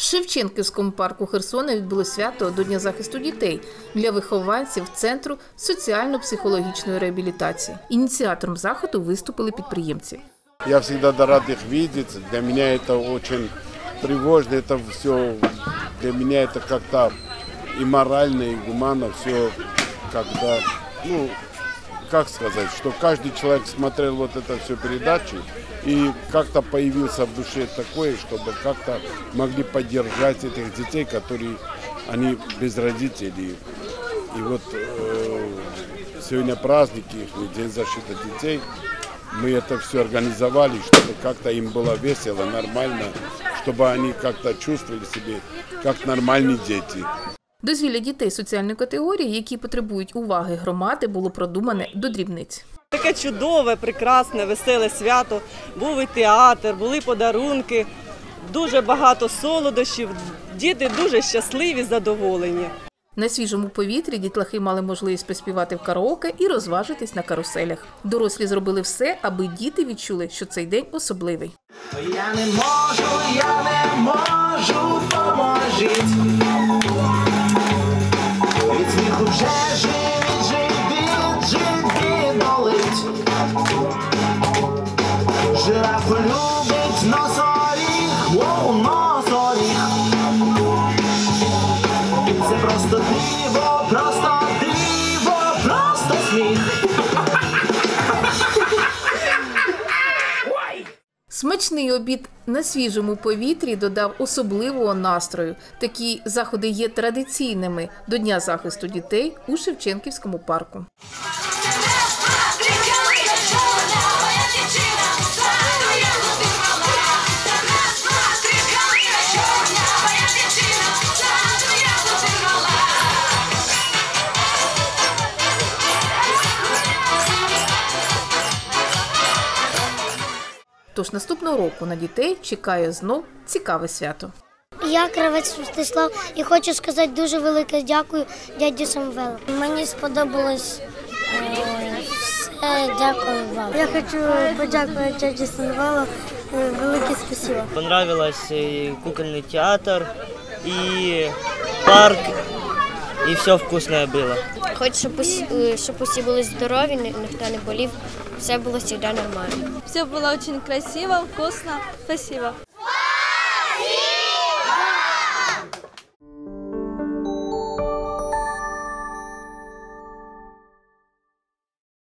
Шевченківському парку Херсона відбулось свято до Дня захисту дітей для вихованців Центру соціально-психологічної реабілітації. Ініціатором заходу виступили підприємці. Я всегда рад их видеть. Для меня это очень тревожно. Это все для меня это как-то и морально, и гуманно. Все когда, ну, как сказать, что каждый человек смотрел вот это все передачи и как-то появился в душе такое, чтобы как-то могли поддержать этих детей, которые они без родителей. И вот э, сегодня праздник их, День защиты детей. Мы это все организовали, чтобы как-то им было весело, нормально, чтобы они как-то чувствовали себя как нормальные дети. Дозвілля дітей соціальної категорії, які потребують уваги громади, було продумане до дрібниць. Таке чудове, прекрасне, веселе свято. Був і театр, були подарунки, дуже багато солодощів. Діти дуже щасливі, задоволені. На свіжому повітрі дітлахи мали можливість поспівати в караоке і розважитись на каруселях. Дорослі зробили все, аби діти відчули, що цей день особливий. Я не можу, я не можу, поможіть. Жираф любить носоріг, воу, носоріг. Це просто диво, просто диво, просто сміх. Смачний обід на свіжому повітрі додав особливого настрою. Такі заходи є традиційними до Дня захисту дітей у Шевченківському парку. Тож наступного року на дітей чекає знов цікаве свято. Я кравець Мстислав і хочу сказати дуже велике дякую дяді Самвелу. Мені сподобалось е, все. Дякую вам. Я хочу подякувати дяді Самвелу. Велике спасибо. Понравилось и кукольный театр, и парк, и все вкусное было. Хоч щоб усі, е, щоб усі були здорові, ні- ніхто не болів, все було завжди нормально. Все було очень красиво, вкусно. Спасибо.